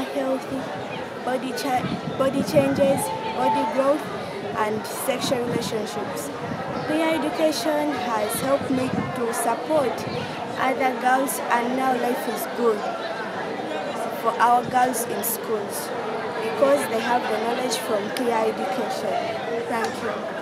healthy, body, cha- body changes, body growth, and sexual relationships. Peer education has helped me to support other girls, and now life is good for our girls in schools because they have the knowledge from peer education. Thank you.